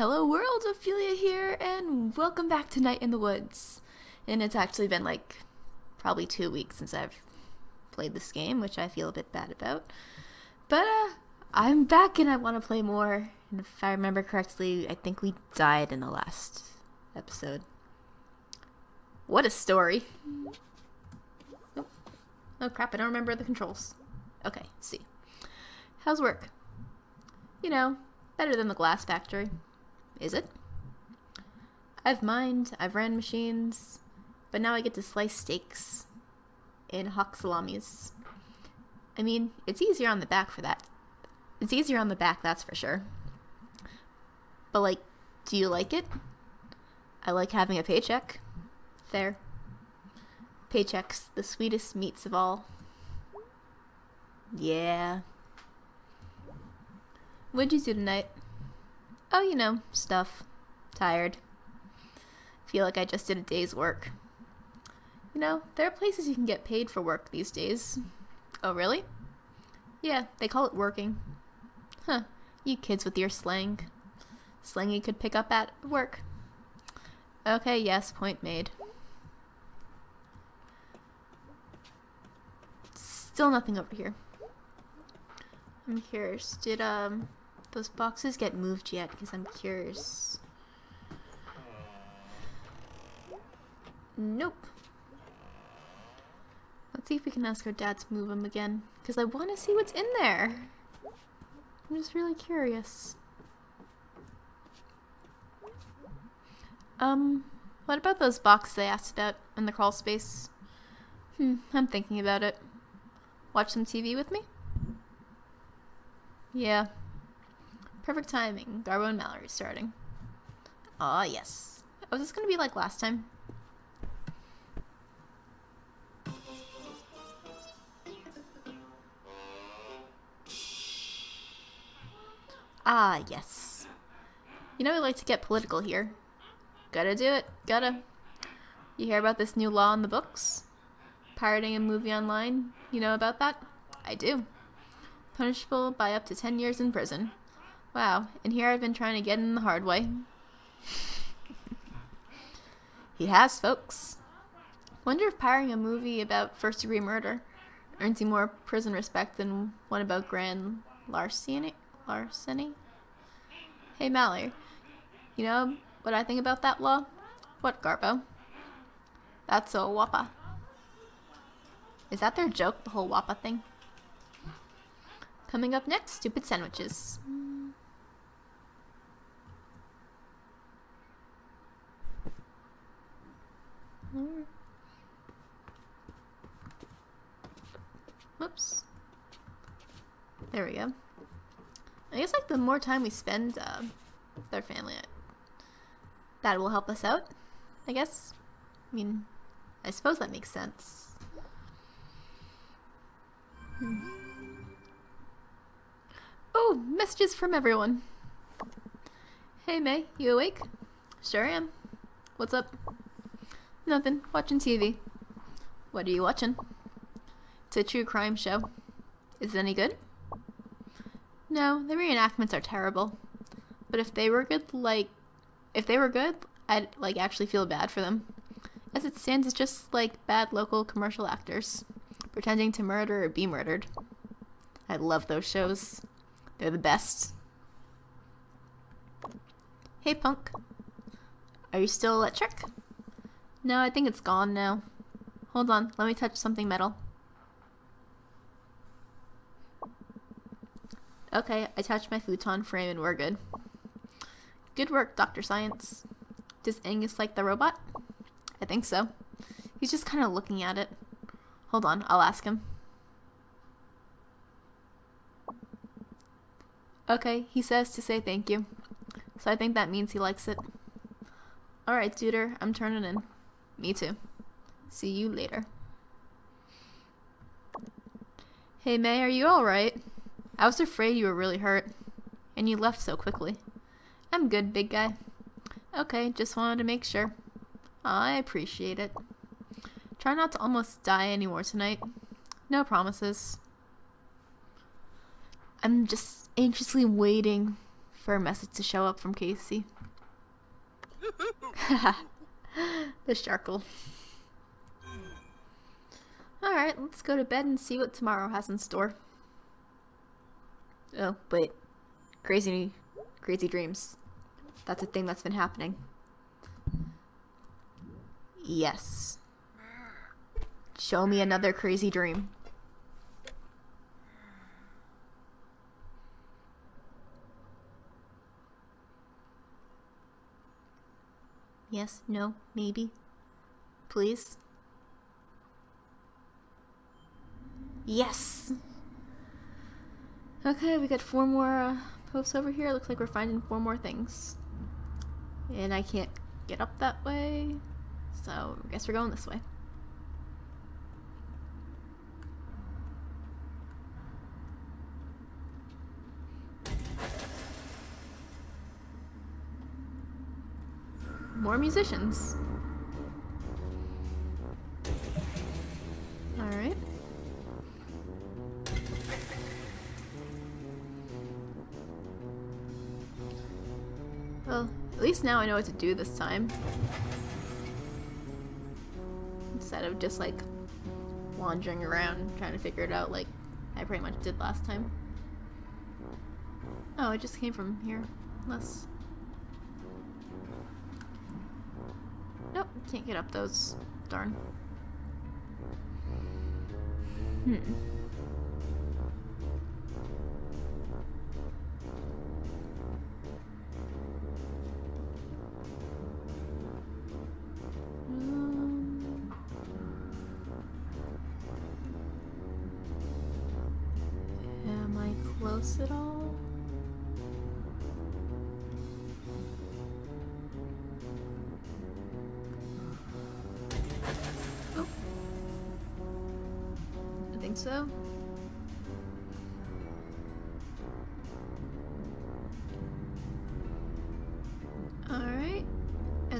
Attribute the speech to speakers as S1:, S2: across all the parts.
S1: Hello world, Ophelia here, and welcome back to Night in the Woods. And it's actually been like probably two weeks since I've played this game, which I feel a bit bad about. But uh, I'm back and I want to play more. And if I remember correctly, I think we died in the last episode. What a story. Oh, oh crap, I don't remember the controls. Okay, see. How's work? You know, better than the glass factory. Is it? I've mined, I've ran machines, but now I get to slice steaks in hawk salamis. I mean, it's easier on the back for that. It's easier on the back, that's for sure. But, like, do you like it? I like having a paycheck. Fair. Paychecks, the sweetest meats of all. Yeah. What'd you do tonight? Oh, you know, stuff. Tired. Feel like I just did a day's work. You know, there are places you can get paid for work these days. Oh, really? Yeah, they call it working. Huh, you kids with your slang. Slang you could pick up at work. Okay, yes, point made. Still nothing over here. I'm curious. Did, um, those boxes get moved yet? Because I'm curious. Nope. Let's see if we can ask our dad to move them again. Because I want to see what's in there. I'm just really curious. Um, what about those boxes I asked about in the crawl space? Hmm, I'm thinking about it. Watch some TV with me? Yeah. Perfect timing. Garbo and Mallory starting. Ah, yes. Oh, is this gonna be like last time? Ah, yes. You know we like to get political here. Gotta do it. Gotta. You hear about this new law in the books? Pirating a movie online? You know about that? I do. Punishable by up to 10 years in prison. Wow, and here I've been trying to get in the hard way. he has, folks. Wonder if pirating a movie about first degree murder earns you more prison respect than one about grand larceny? Larceny? Hey, Mallory. You know what I think about that law? What, Garbo? That's a wappa. Is that their joke, the whole wappa thing? Coming up next, stupid sandwiches. Whoops. There we go. I guess like the more time we spend uh, with our family, that will help us out. I guess. I mean, I suppose that makes sense. Hmm. Oh, messages from everyone. Hey Mae, you awake? Sure am. What's up? Nothing. Watching TV. What are you watching? It's a true crime show. Is it any good? No, the reenactments are terrible. But if they were good, like, if they were good, I'd, like, actually feel bad for them. As it stands, it's just, like, bad local commercial actors. Pretending to murder or be murdered. I love those shows. They're the best. Hey, punk. Are you still electric? No, I think it's gone now. Hold on, let me touch something metal. Okay, I touched my futon frame and we're good. Good work, Dr. Science. Does Angus like the robot? I think so. He's just kind of looking at it. Hold on, I'll ask him. Okay, he says to say thank you. So I think that means he likes it. Alright, Duder, I'm turning in. Me too. See you later. Hey Mae, are you alright? I was afraid you were really hurt. And you left so quickly. I'm good, big guy. Okay, just wanted to make sure. I appreciate it. Try not to almost die anymore tonight. No promises. I'm just anxiously waiting for a message to show up from Casey. the Sharkle. Alright, let's go to bed and see what tomorrow has in store. Oh, wait. Crazy, crazy dreams. That's a thing that's been happening. Yes. Show me another crazy dream. Yes, no, maybe. Please. Yes! Okay, we got four more uh, posts over here. Looks like we're finding four more things. And I can't get up that way, so I guess we're going this way. More musicians. Alright. Well, at least now I know what to do this time. Instead of just like wandering around trying to figure it out like I pretty much did last time. Oh, it just came from here. Unless... can't get up those. Darn. Hmm.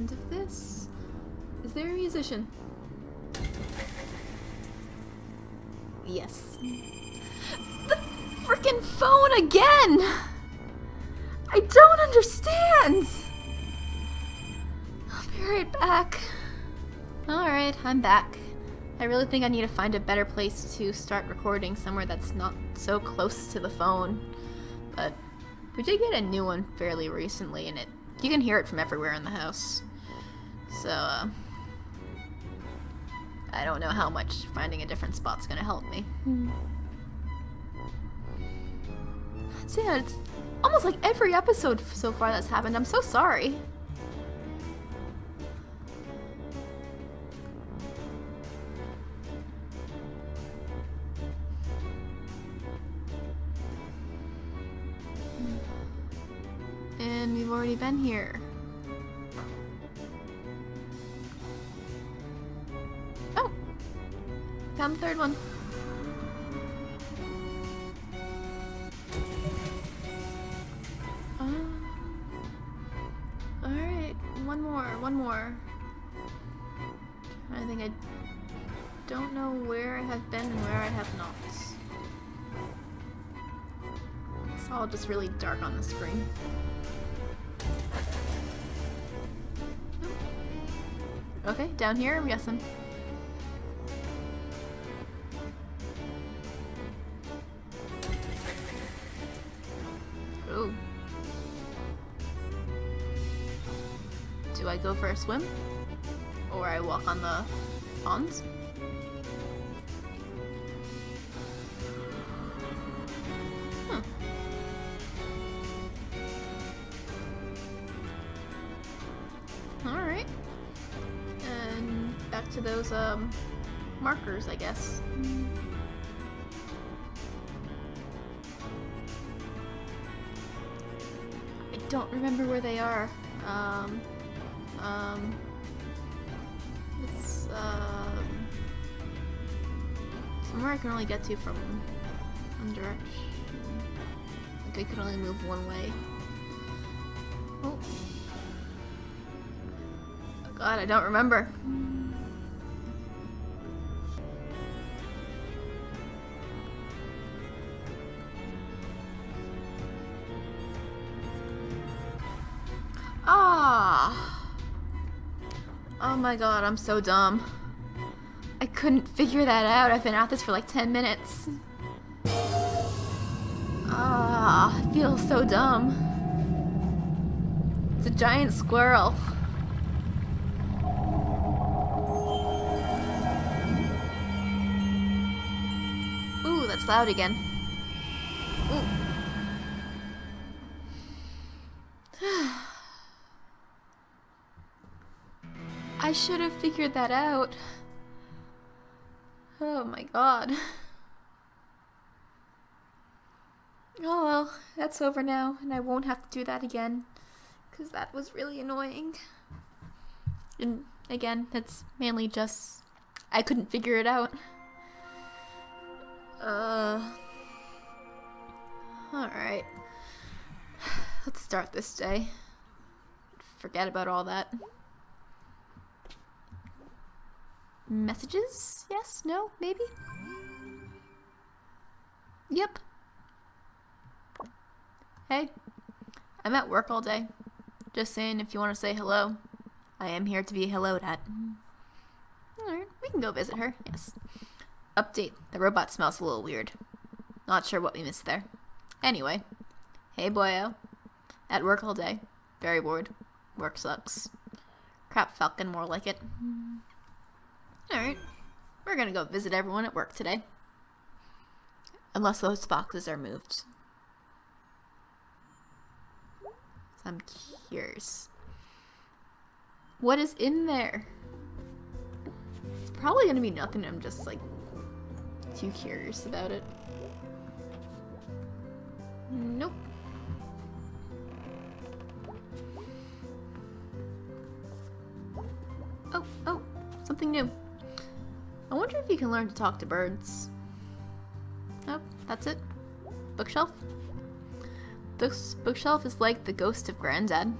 S1: End of this. Is there a musician? Yes. The freaking phone again! I don't understand! I'll be right back. Alright, I'm back. I really think I need to find a better place to start recording somewhere that's not so close to the phone. But we did get a new one fairly recently and it you can hear it from everywhere in the house. So uh, I don't know how much finding a different spot's gonna help me. So yeah, it's almost like every episode so far that's happened. I'm so sorry. And we've already been here. The third one. Um, Alright, one more, one more. I think I don't know where I have been and where I have not. It's all just really dark on the screen. Okay, down here, I'm guessing. Go for a swim? Or I walk on the ponds? Huh. Alright. And back to those um markers, I guess. I don't remember where they are. Um, um, it's um, somewhere I can only get to from one direction. Like I can only move one way. Oh. oh God, I don't remember. My god, I'm so dumb. I couldn't figure that out. I've been at this for like 10 minutes. Ah, I feel so dumb. It's a giant squirrel. Ooh, that's loud again. Ooh. I should have figured that out. Oh my god. Oh well, that's over now, and I won't have to do that again. Because that was really annoying. And again, it's mainly just I couldn't figure it out. Uh. Alright. Let's start this day. Forget about all that. Messages? Yes? No? Maybe? Yep. Hey. I'm at work all day. Just saying if you want to say hello. I am here to be helloed at. Alright, we can go visit her. Yes. Update. The robot smells a little weird. Not sure what we missed there. Anyway. Hey, boyo. At work all day. Very bored. Work sucks. Crap Falcon, more like it. Alright. We're gonna go visit everyone at work today. Unless those boxes are moved. I'm curious. What is in there? It's probably gonna be nothing. I'm just like too curious about it. Nope. Oh, oh, something new. I wonder if you can learn to talk to birds. Oh, that's it. Bookshelf. This bookshelf is like the ghost of Granddad,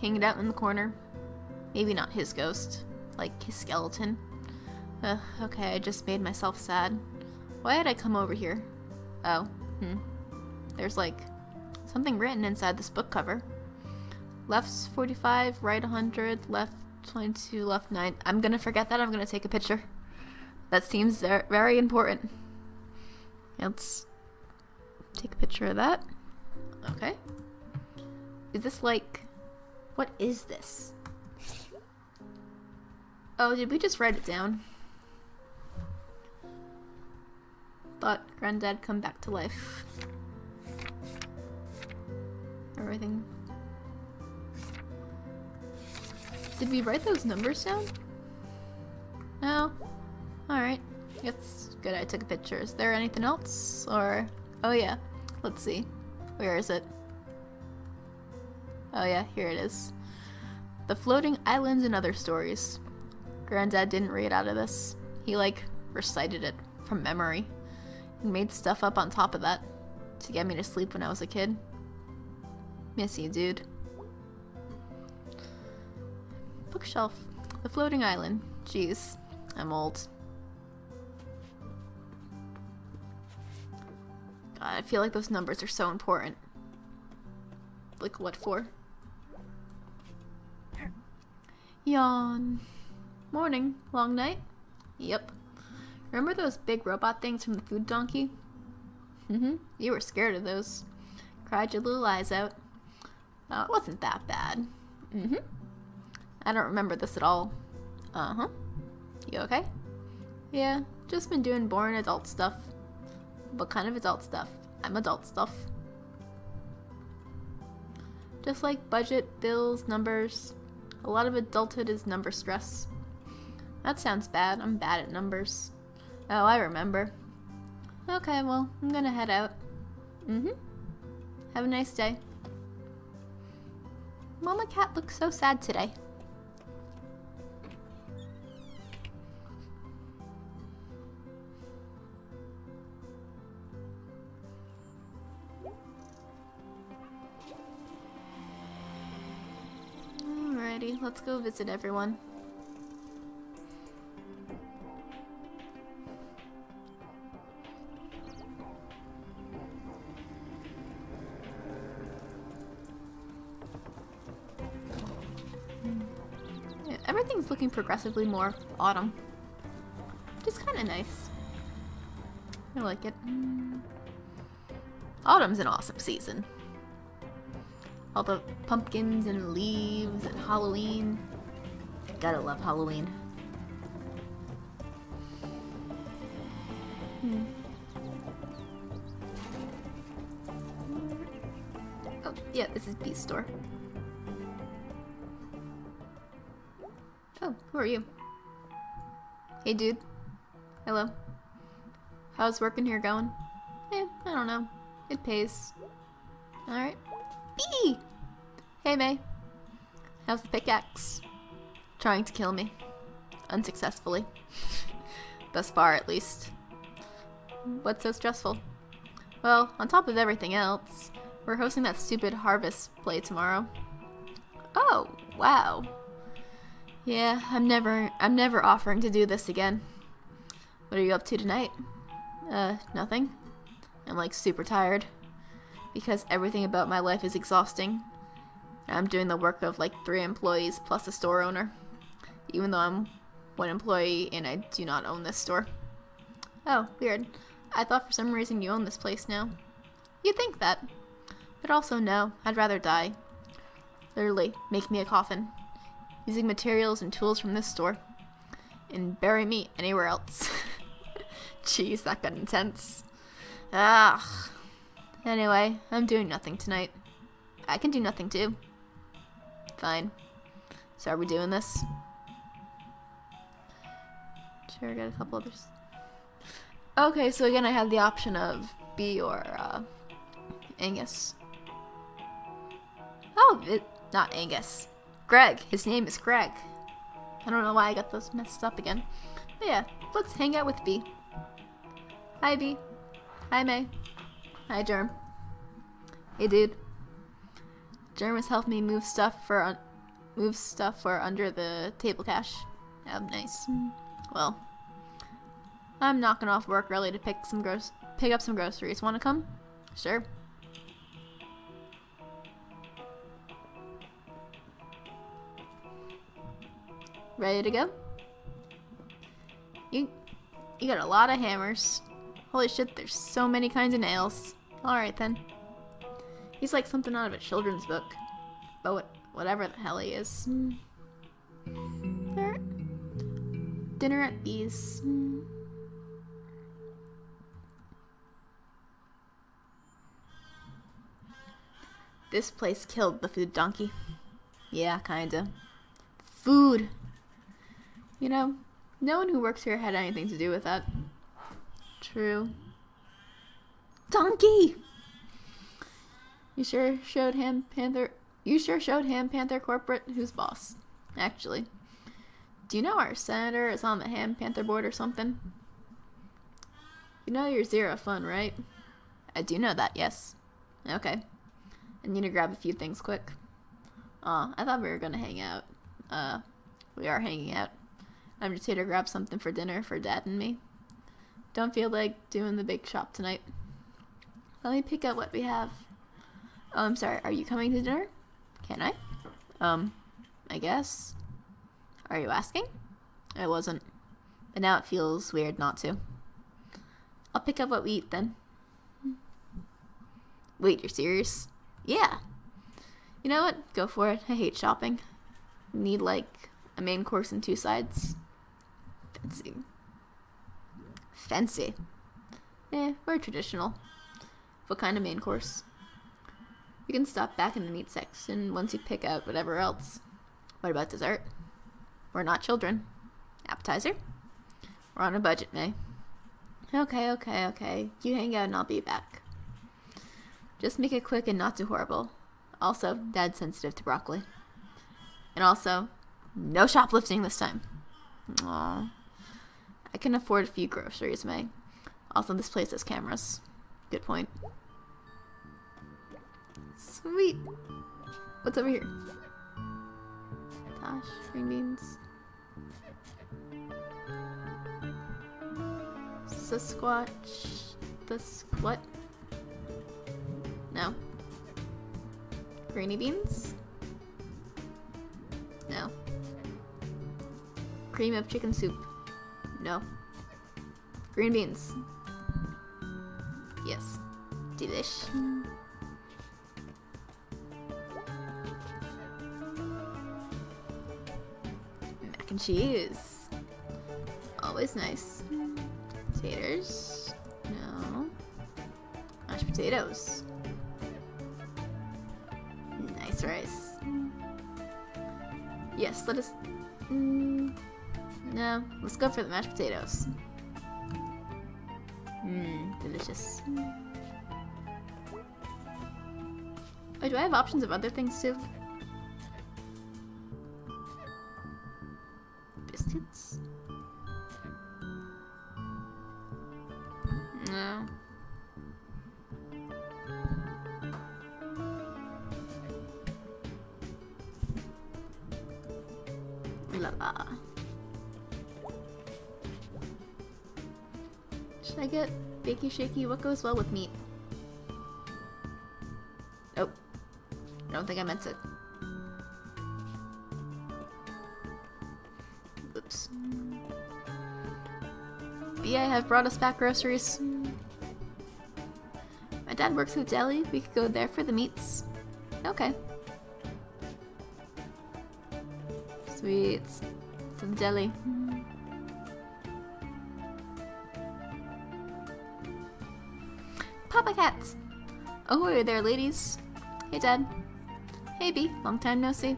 S1: hanging out in the corner. Maybe not his ghost, like his skeleton. Uh, okay, I just made myself sad. Why did I come over here? Oh, hmm. There's like something written inside this book cover. Left's 45, right 100, left 22, left 9. I'm gonna forget that. I'm gonna take a picture. That seems very important. Let's take a picture of that. Okay. Is this like... What is this? Oh, did we just write it down? Thought Granddad come back to life. Everything. Did we write those numbers down? No? Alright. It's good I took a picture. Is there anything else? Or... Oh yeah. Let's see. Where is it? Oh yeah, here it is. The Floating Islands and Other Stories. Granddad didn't read out of this. He, like, recited it from memory. And made stuff up on top of that. To get me to sleep when I was a kid. Miss you, dude. Bookshelf. The Floating Island. Jeez. I'm old. I feel like those numbers are so important. Like, what for? Yawn. Morning. Long night? Yep. Remember those big robot things from the food donkey? Mm-hmm. You were scared of those. Cried your little eyes out. Oh, it wasn't that bad. Mm-hmm. I don't remember this at all. Uh-huh. You okay? Yeah, just been doing boring adult stuff. What kind of adult stuff? I'm adult stuff. Just like budget, bills, numbers. A lot of adulthood is number stress. That sounds bad. I'm bad at numbers. Oh, I remember. Okay, well, I'm gonna head out. Mm-hmm. Have a nice day. Mama Cat looks so sad today. Let's go visit everyone. everything's looking progressively more autumn. Is kind of nice. I like it. Autumn's an awesome season. All the pumpkins and leaves and Halloween. Gotta love Halloween. Hmm. Oh, yeah, this is Beast Store. Oh, who are you? Hey, dude. Hello. How's working here going? Eh, I don't know. It pays. Alright. Bea! Hey, Mae. How's the pickaxe? Trying to kill me. Unsuccessfully. Thus far, at least. What's so stressful? Well, on top of everything else, we're hosting that stupid harvest play tomorrow. Oh, wow. Yeah, I'm never I'm never offering to do this again. What are you up to tonight? Uh, nothing. I'm like super tired because everything about my life is exhausting. I'm doing the work of like three employees plus a store owner, even though I'm one employee and I do not own this store. Oh, weird. I thought for some reason you own this place now. You'd think that. But also no, I'd rather die. Literally, make me a coffin. Using materials and tools from this store. And bury me anywhere else. Jeez, that got intense. Ugh. Anyway, I'm doing nothing tonight. I can do nothing too. Fine. So are we doing this? Sure, I got a couple others. Okay, so again I have the option of Bea or uh, Angus. Oh, it, not Angus. Gregg. His name is Gregg. I don't know why I got those messed up again. But yeah, let's hang out with Bea. Hi, Bea. Hi, Mae. Hi, Germ. Hey, dude. Germ has helped me move stuff for move stuff for under the table cash. Oh, nice. Hmm. Well, I'm knocking off work early to pick some gross pick up some groceries. Want to come? Sure. Ready to go? You you got a lot of hammers. Holy shit, there's so many kinds of nails. Alright then. He's like something out of a children's book. But what, whatever the hell he is. Dinner at these. This place killed the food donkey. Yeah, kinda. Food! You know, no one who works here had anything to do with that. True. Donkey! You sure showed him Panther. You sure showed him Panther Corporate who's boss. Actually. Do you know our senator is on the Ham Panther board or something? You know you're zero fun, right? I do know that, yes. Okay. I need to grab a few things quick. Aw, I thought we were gonna hang out. Uh, we are hanging out. I'm just here to grab something for dinner for Dad and me. Don't feel like doing the big shop tonight. Let me pick out what we have. Oh, I'm sorry. Are you coming to dinner? Can I? Um, I guess. Are you asking? I wasn't. But now it feels weird not to. I'll pick up what we eat then. Wait, you're serious? Yeah. You know what? Go for it. I hate shopping. Need like a main course and two sides. Fancy. Fancy. Eh, we're traditional. What kind of main course? You can stop back in the meat section once you pick out whatever else. What about dessert? We're not children. Appetizer? We're on a budget, Mae. Okay, okay, okay. You hang out and I'll be back. Just make it quick and not too horrible. Also, Dad's sensitive to broccoli. And also, no shoplifting this time. Aww. I can afford a few groceries, Mae. Also, this place has cameras. Good point. Sweet. What's over here? Gosh, green beans. Sasquatch. This what? No. Greeny beans? No. cream of chicken soup. No. Green beans. Yes. Delish. Cheese. Always nice. Taters. No. Mashed potatoes. Nice rice. Yes, let us. Mm, no, let's go for the mashed potatoes. Mmm, delicious. Oh, do I have options of other things too? Shaky? What goes well with meat? Oh. I don't think I meant it. Oops. BI have brought us back groceries. My dad works at deli. We could go there for the meats. Okay. Sweet. Some deli. Papa cats! Oh, hey there, ladies. Hey, Dad. Hey, Bea. Long time no see.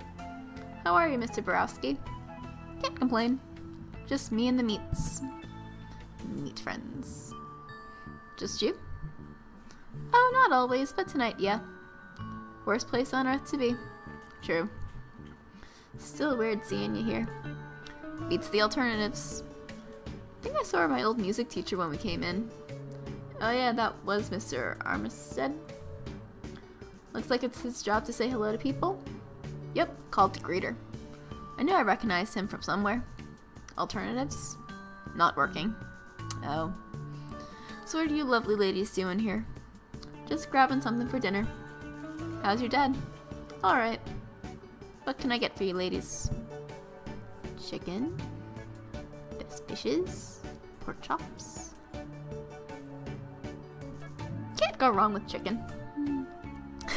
S1: How are you, Mr. Borowski? Can't complain. Just me and the meats. Meat friends. Just you? Oh, not always, but tonight, yeah. Worst place on earth to be. True. Still weird seeing you here. Beats the alternatives. I think I saw my old music teacher when we came in. Oh yeah, that was Mr. Armistead. Looks like it's his job to say hello to people. Yep, called to greeter. I knew I recognized him from somewhere. Alternatives? Not working. Oh. So what are you lovely ladies doing here? Just grabbing something for dinner. How's your dad? Alright. What can I get for you ladies? Chicken? Best dishes? Pork chops? Go wrong with chicken.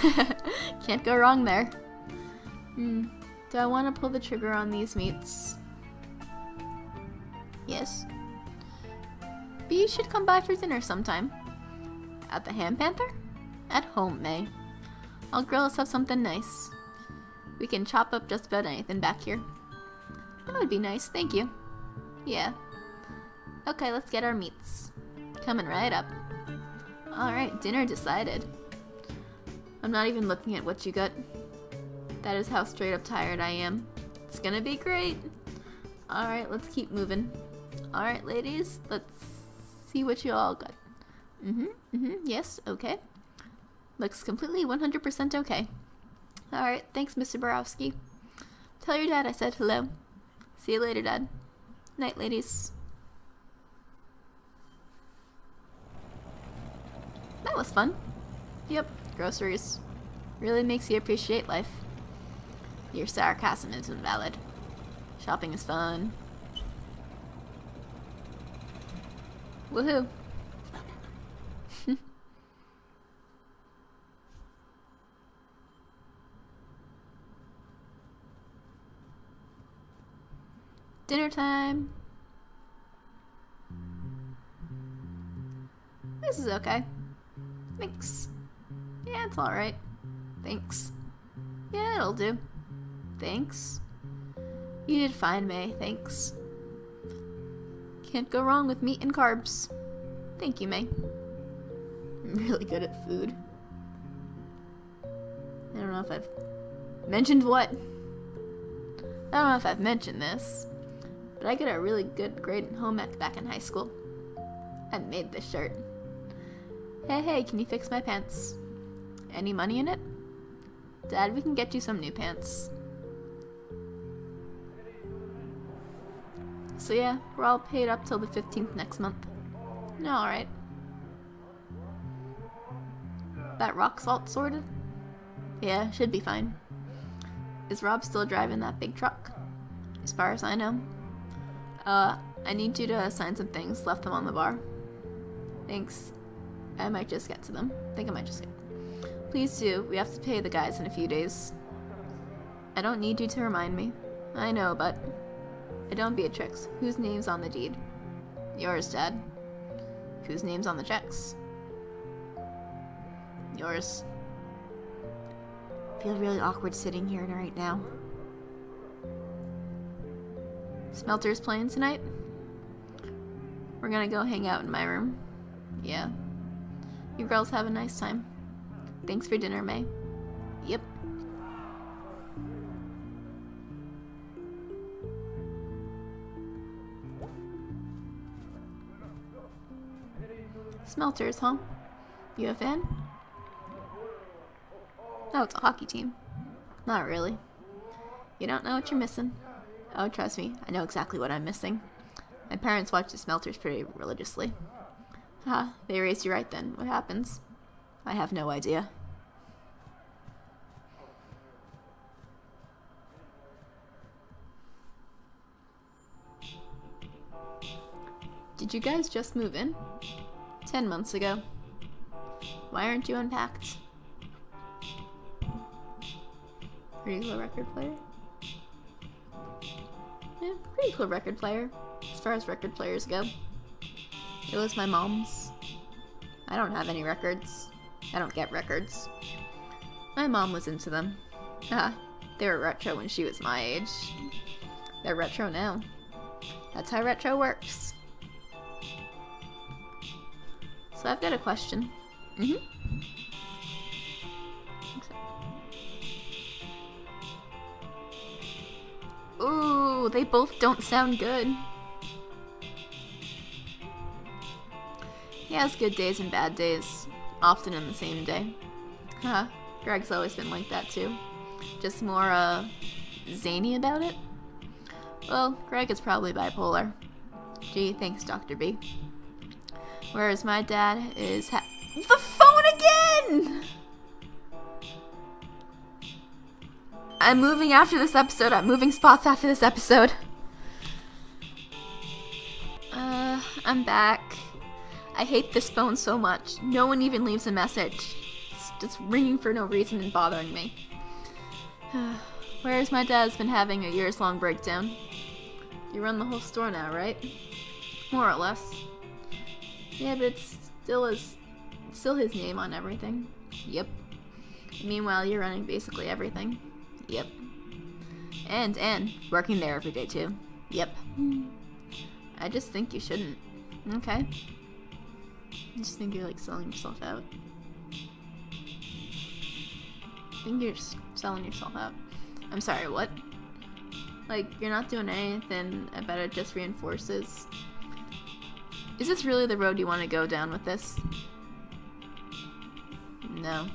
S1: Can't go wrong there. Hmm. Do I want to pull the trigger on these meats? Yes. You should come by for dinner sometime. At the Ham Panther? At home, Mae. I'll grill us up something nice. We can chop up just about anything back here. That would be nice, thank you. Yeah. Okay, let's get our meats. Coming right up. Alright, dinner decided. I'm not even looking at what you got. That is how straight up tired I am. It's gonna be great. Alright, let's keep moving. Alright, ladies, let's see what you all got. Mm-hmm, mm-hmm, yes, okay. Looks completely 100% okay. Alright, thanks, Mr. Borowski. Tell your dad I said hello. See you later, Dad. Night, ladies. That was fun. Yep, groceries. Really makes you appreciate life. Your sarcasm is invalid. Shopping is fun. Woohoo! Dinner time! This is okay. Thanks. Yeah, it's alright. Thanks. Yeah, it'll do. Thanks. You did fine, Mae. Thanks. Can't go wrong with meat and carbs. Thank you, Mae. I'm really good at food. I don't know if I've mentioned what. I don't know if I've mentioned this, but I got a really good grade in home ec back in high school. I made this shirt. Hey, hey, can you fix my pants? Any money in it? Dad, we can get you some new pants. So yeah, we're all paid up till the 15th next month. No, alright. That rock salt sorted? Yeah, should be fine. Is Rob still driving that big truck? As far as I know. Uh, I need you to sign some things. Left them on the bar. Thanks. I might just get to them. think I might just get. Please do. We have to pay the guys in a few days. I don't need you to remind me. I know, but... I don't Beatrice. Whose name's on the deed? Yours, Dad. Whose name's on the checks? Yours. I feel really awkward sitting here right now. Smelter's playing tonight? We're gonna go hang out in my room. Yeah. You girls have a nice time. Thanks for dinner, Mae. Yep. Smelters, huh? You a fan? Oh, it's a hockey team. Not really. You don't know what you're missing. Oh, trust me, I know exactly what I'm missing. My parents watch the Smelters pretty religiously. Ah, they raised you right then. What happens? I have no idea. Did you guys just move in? Ten months ago. Why aren't you unpacked? Pretty cool record player? Yeah, pretty cool record player, as far as record players go. It was my mom's. I don't have any records. I don't get records. My mom was into them. Ah, they were retro when she was my age. They're retro now. That's how retro works. So I've got a question. Mm hmm Ooh, they both don't sound good. He has good days and bad days, often in the same day. Huh, Gregg's always been like that too. Just more, uh, zany about it? Well, Gregg is probably bipolar. Gee, thanks, Dr. Bea. Whereas my dad is ha- The phone again! I'm moving after this episode. I'm moving spots after this episode. Uh, I'm back. I hate this phone so much. No one even leaves a message. It's just ringing for no reason and bothering me. Where's my dad's been having a years long breakdown. You run the whole store now, right? More or less. Yeah, but it's still his, still his name on everything. Yep. Meanwhile, you're running basically everything. Yep. And, and, working there every day too. Yep. I just think you shouldn't. Okay. I just think you're like selling yourself out. I think you're selling yourself out. I'm sorry, what? Like, you're not doing anything, I bet it just reinforces. Is this really the road you want to go down with this? No.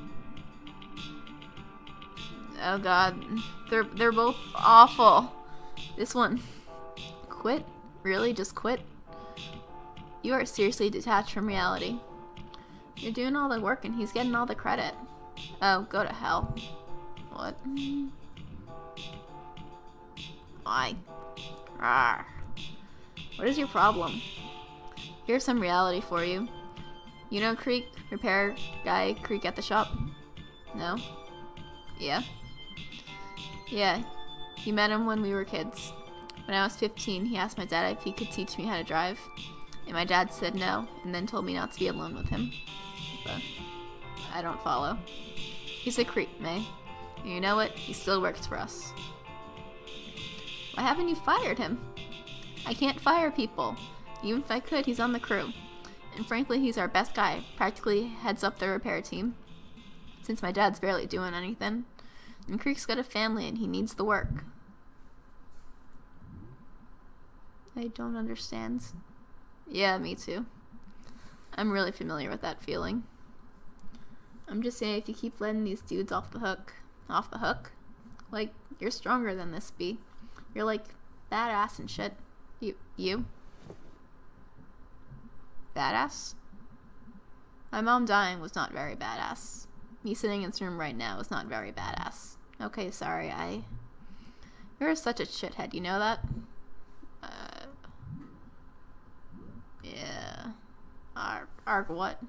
S1: Oh god. They're they're both awful. This one. Quit? Really? Just quit? You are seriously detached from reality. You're doing all the work and he's getting all the credit. Oh, go to hell. What? Why? Rawr. What is your problem? Here's some reality for you. You know Creek? Repair guy Creek at the shop? No? Yeah? Yeah. You met him when we were kids. When I was 15, he asked my dad if he could teach me how to drive. And my dad said no, and then told me not to be alone with him. But I don't follow. He's a creep, Mae. And you know what? He still works for us. Why haven't you fired him? I can't fire people. Even if I could, he's on the crew. And frankly, he's our best guy. Practically heads up the repair team. Since my dad's barely doing anything. And Creek's got a family and he needs the work. I don't understand. Yeah, me too. I'm really familiar with that feeling. I'm just saying, if you keep letting these dudes off the hook, off the hook, like, you're stronger than this, Bea. You're like badass and shit. You, you? Badass? My mom dying was not very badass. Me sitting in this room right now is not very badass. Okay, sorry, I... You're such a shithead, you know that? Uh, Arg, arg what?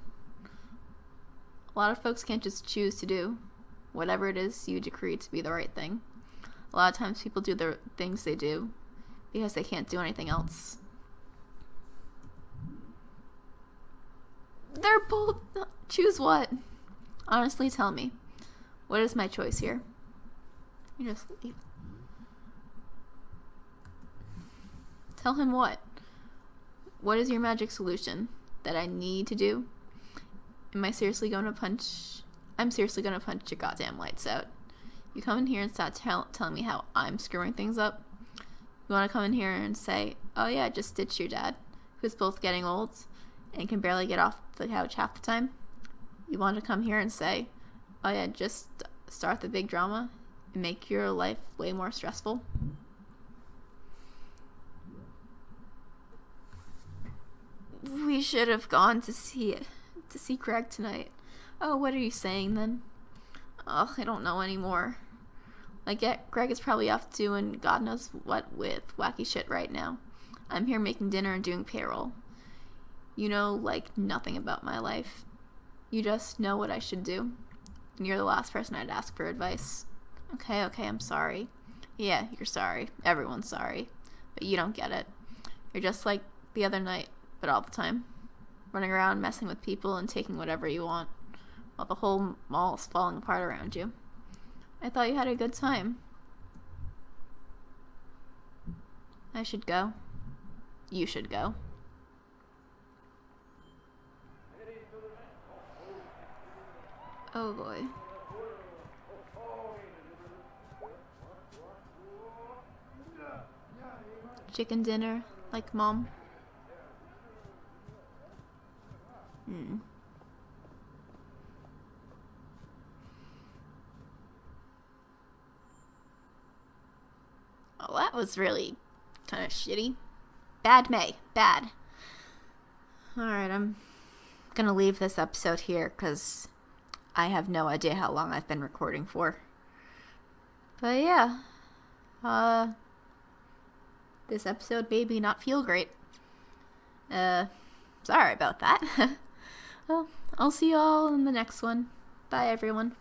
S1: A lot of folks can't just choose to do whatever it is you decree to be the right thing. A lot of times people do the things they do because they can't do anything else. They're both. Choose what? Honestly, tell me. What is my choice here? You just leave. Tell him what? What is your magic solution that I need to do? Am I seriously going to punch? I'm seriously going to punch your goddamn lights out. You come in here and start tell- telling me how I'm screwing things up. You want to come in here and say, oh yeah, just ditch your dad, who's both getting old and can barely get off the couch half the time. You want to come here and say, oh yeah, just start the big drama and make your life way more stressful. We should have gone to see it, to see Gregg tonight. Oh, what are you saying then? Oh, I don't know anymore. Like, Gregg is probably off doing God knows what with wacky shit right now. I'm here making dinner and doing payroll. You know, like, nothing about my life. You just know what I should do. And you're the last person I'd ask for advice. Okay, okay, I'm sorry. Yeah, you're sorry. Everyone's sorry. But you don't get it. You're just like the other night, but all the time. Running around messing with people and taking whatever you want, while the whole mall is falling apart around you. I thought you had a good time. I should go. You should go. Oh boy. Chicken dinner, like mom. Hmm. Well, that was really kind of shitty. Bad Mae. Bad. Alright, I'm gonna leave this episode here because I have no idea how long I've been recording for. But yeah. Uh this episode made me not feel great. Uh sorry about that. well, I'll see you all in the next one. Bye everyone.